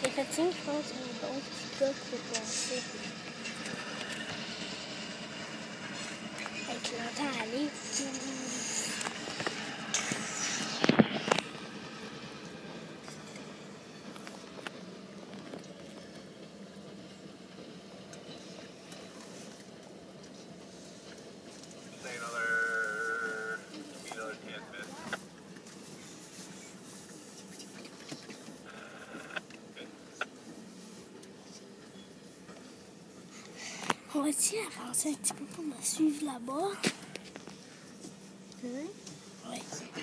Ich erzähle Spaß und bei uns ist Dirk On va-tu avancer un petit peu pour me suivre là-bas? que. Ouais.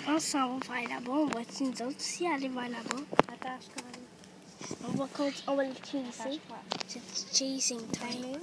Ensemble, on va aller là-bas, on va tuer nous autres. Si aller vers là-bas. Attends, je On va, on va les tuer. C'est chasing time.